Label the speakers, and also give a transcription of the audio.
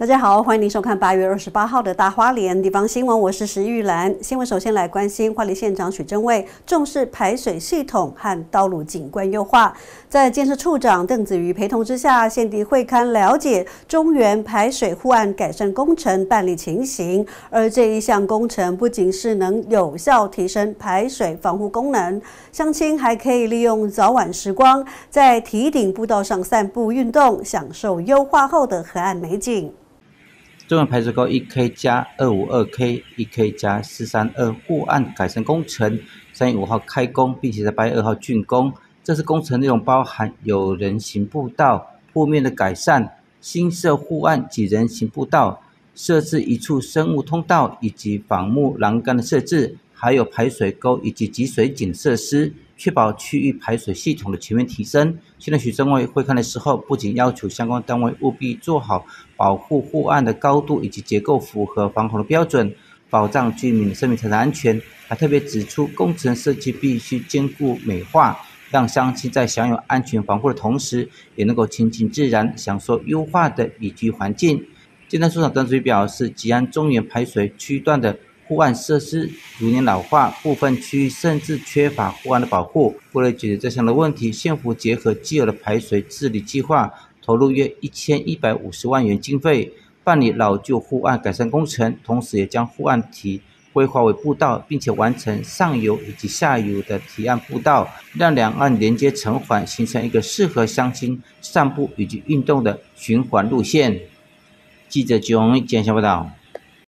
Speaker 1: 大家好，欢迎您收看八月二十八号的大花莲地方新闻，我是石玉兰。新闻首先来关心花莲县长许正卫重视排水系统和道路景观优化，在建设处长邓子瑜陪同之下，县地会勘了解中原排水护岸改善工程办理情形。而这一项工程不仅是能有效提升排水防护功能，乡亲还可以利用早晚时光在堤顶步道上散步运动，享受优化后的河岸美景。
Speaker 2: 中原排水沟一 K 加二五二 K 一 K 加四三二护岸改善工程，三月五号开工，并且在八月二号竣工。这次工程内容包含有人行步道铺面的改善、新设护岸及人行步道、设置一处生物通道以及仿木栏杆的设置，还有排水沟以及集水井设施。确保区域排水系统的全面提升。现在许政委会看的时候，不仅要求相关单位务必做好保护护岸的高度以及结构符合防洪的标准，保障居民的生命财产安全，还特别指出工程设计必须兼顾美化，让乡亲在享有安全防护的同时，也能够亲近自然，享受优化的宜居环境。建设处长邓水表示，吉安中原排水区段的。护岸设施逐年老化，部分区域甚至缺乏护岸的保护。为了解决这项的问题，县府结合既有的排水治理计划，投入约一千一百五十万元经费，办理老旧护岸改善工程，同时也将护岸堤规划为步道，并且完成上游以及下游的堤岸步道，让两岸连接成环，形成一个适合乡亲散步以及运动的循环路线。记者钟建祥报道。